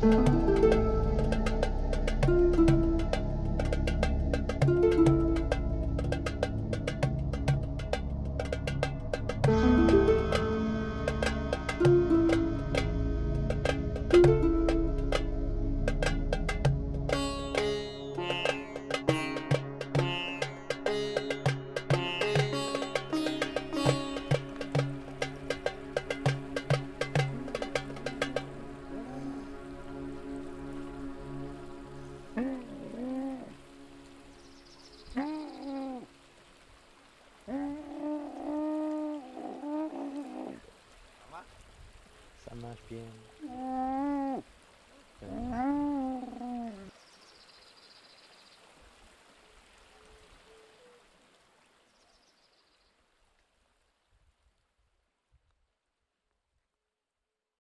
Tá Música Está más bien. Mm.